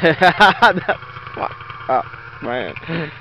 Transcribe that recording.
oh, man.